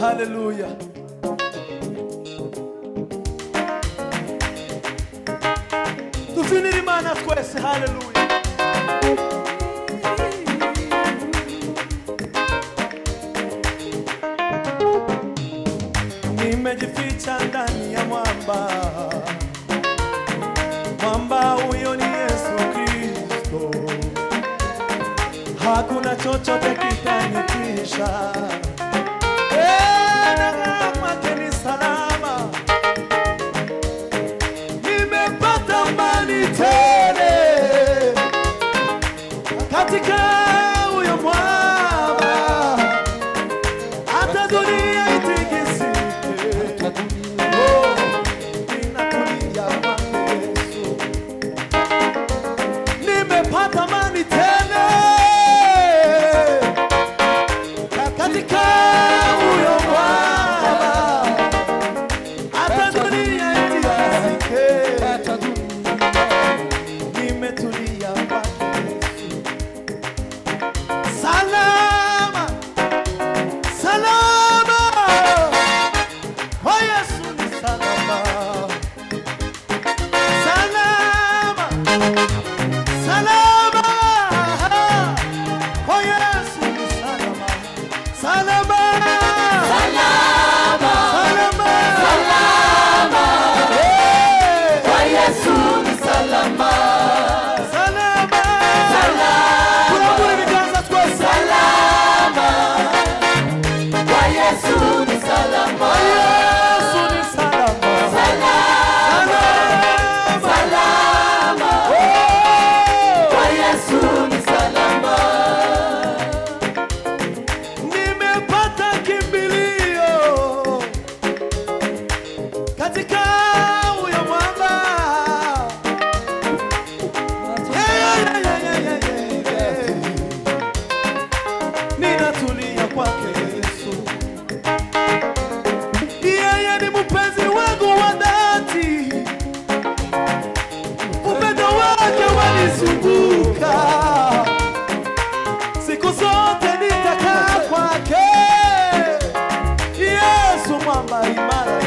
Hallelujah. Tu fini rimane a questo, hallelujah. mama y madre.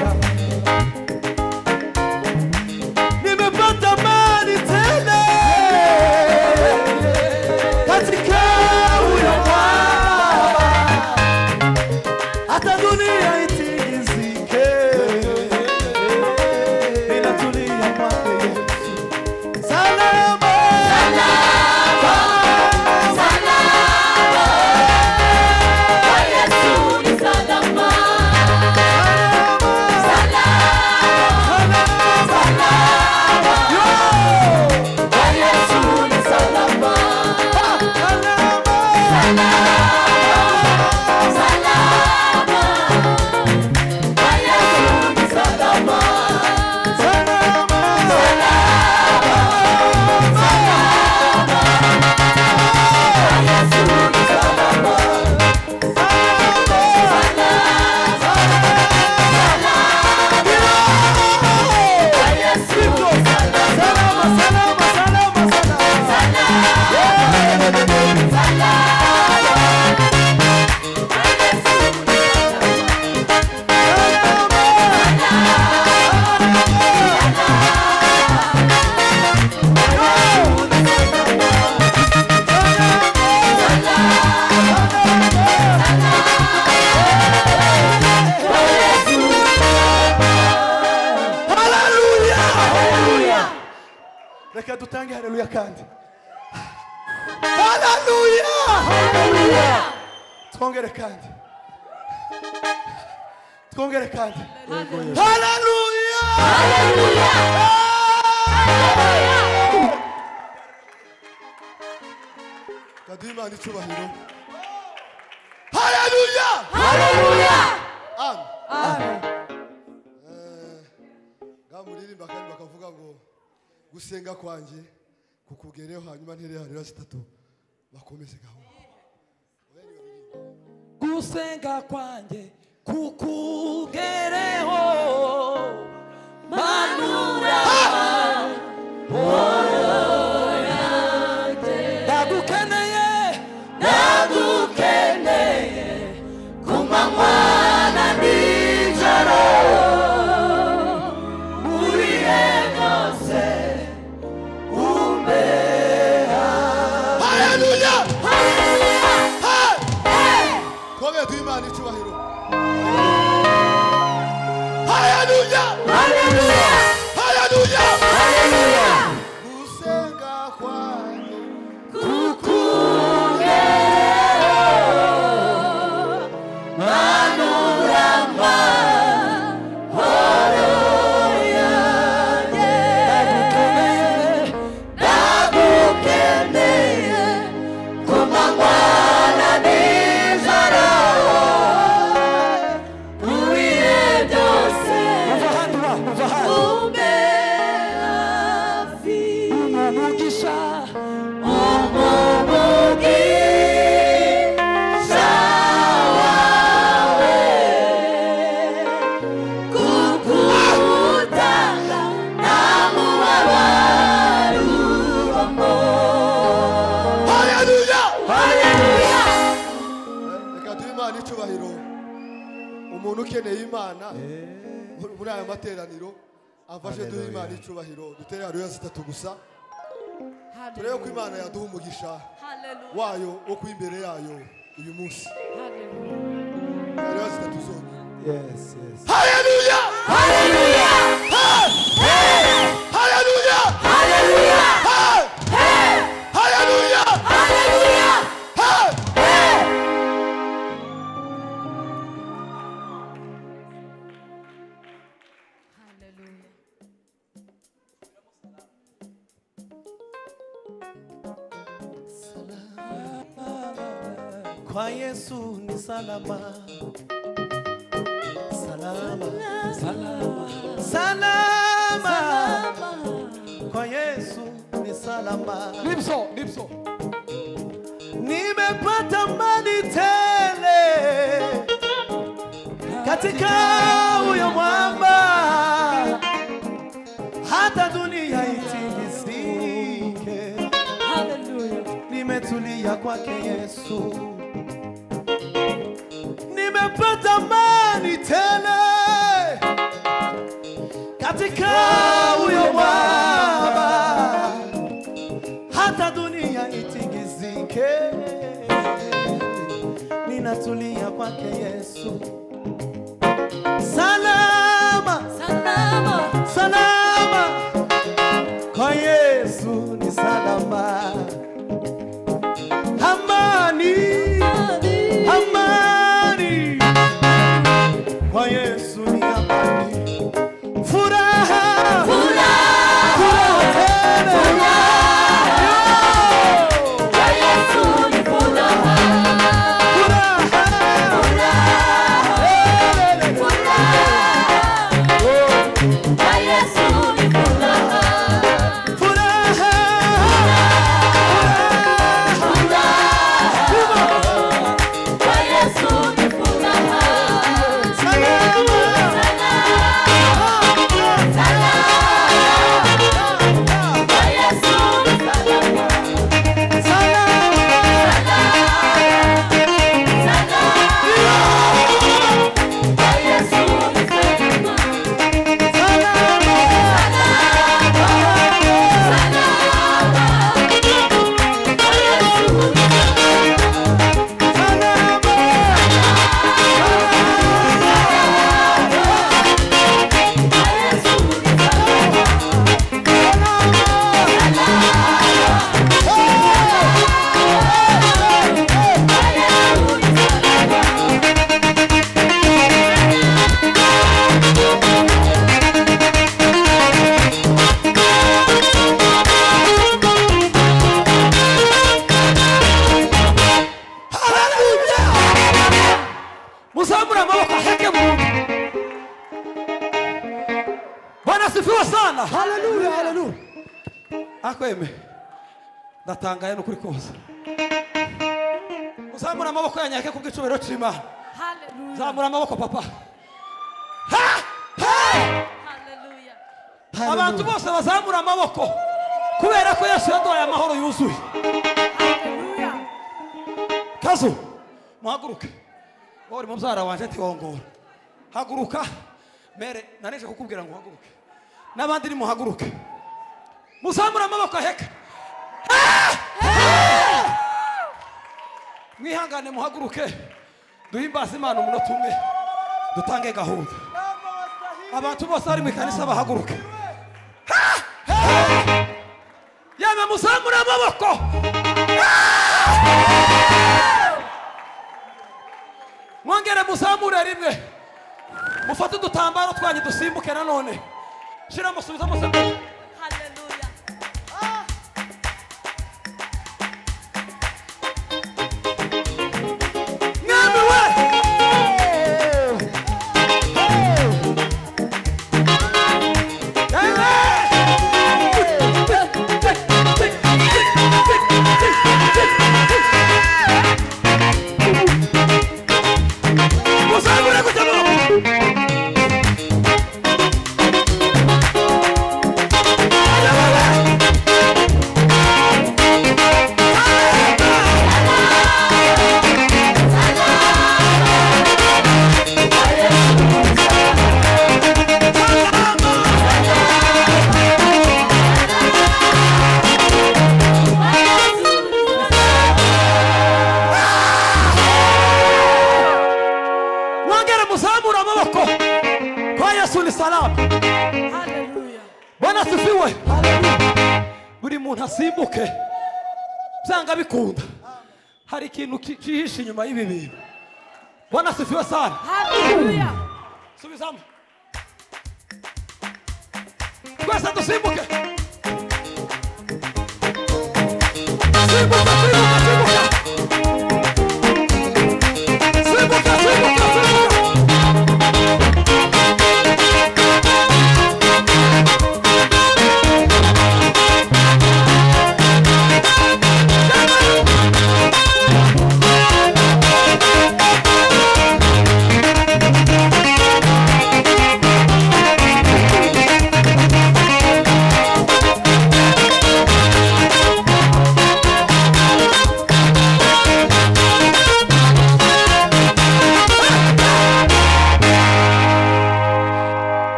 icyubahiro hareruya hareruya ngaho muririmba kandi bakavuga ngo gusenga kwanjye kukugereho hanyuma ntere hanyura zitatu bakomeze gahunda gusenga kwanjye kukugereho manu wayo okuba imbere yayo uyu munsi. Haleluya katika huyo mwamba, hata dunia itingizike. Nimetulia kwake Yesu, nimepata amani tele. Katika huyo mwamba, hata dunia itingizike. Ninatulia kwake Yesu. Ndatangaye n'ukuri kose. Uzamura amaboko yanyake ku bw'icubahiro c'imana. Hallelujah. zamura amaboko papa. Hallelujah. abantu bose bazamura amaboko kubera ko yesu yaduhaye amahoro yuzuye. Hallelujah. kazu muhaguruke wowe uri mubyara wanje tiwongora haguruka. Mere naneje kukubwira ngo uhaguruke n'abandi ni muhaguruke muzamura amaboko aheka. Mwihangane muhaguruke. Duhimbaze imana umunota umwe dutange gahunda. Abantu bose bari mu ikanisa bahaguruke. Yaba muzamure amaboko. Mwongere muzamure rimwe. Mufate udutambaro twanyu dusimbuke nanone. Shira musubiza muse byanga hari ikintu kihishe cyihishe inyuma y'ibi bintu. Bwana asifiwe sana. Subizamo twese dusimbuke simbuke simbuke simbuka simbuka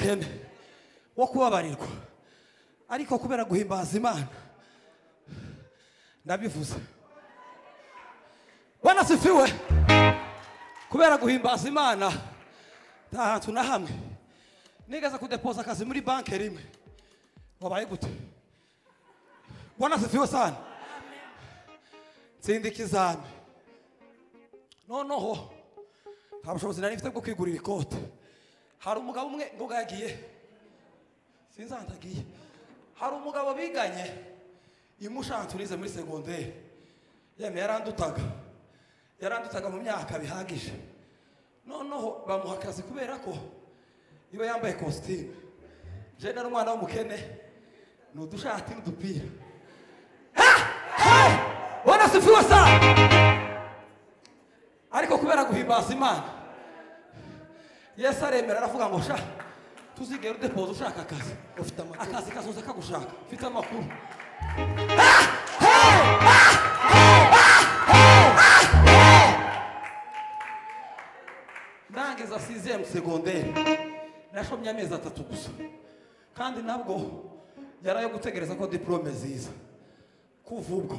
umwana w'umukene wo kubabarirwa ariko kubera guhimbaza imana ndabivuze. Bwana sifiwe kubera guhimbaza imana nta hantu na hamwe. Nigeze kudepoza akazi muri banki rimwe. Wabaye gute? Bwana sifiwe sana. Tsinda ikizami. Noneho nta bushobozi nari mfite bwo kwigurira ikote. Hari umugabo umwe ngoga yagiye sinzandagiye hari umugabo biganye imushantu nize muri segonderi yemwe yarandutaga yarandutaga mu myaka bihagije. Noneho bamuha akazi kubera ko iba yambaye kositimu je nari umwana w'umukene. Ni udushati n'udupira bwana sifiwe sana ariko kubera guhimbaza imana. Yesu aremera aravuga ngo sha tuzigera udepoza ushaka akazi? Ufite amakuru. Akazi kazoza kagushaka mfite amakuru. Ndangiza sizemu segonderi nashomye amezi atatu gusa. Kandi nabwo yari ayo gutegereza ko diporome ziza. Kuva ubwo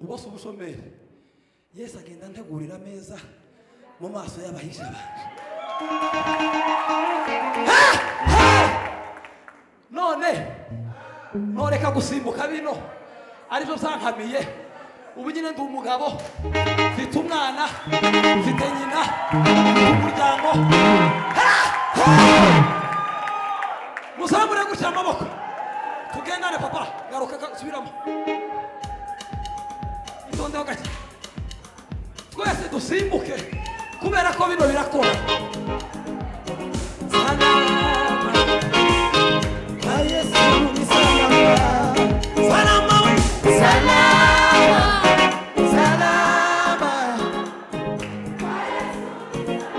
ubwo si ubushomeri. Yesu agenda antegurira ameza mu maso y'abahisha banje none. Noreka gusimbuka bino. Aribyo byankamiye ubu nyine ndi umugabo. Mfite umwana. Mfite nyina. Mfite umuryango. Muzamure gutya amaboko. Tugendane papa. Garuka ga- subiramo. Itondeho gake. Dusimbuke. Kubera ko bino birakora salama.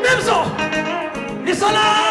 Yesu ni salama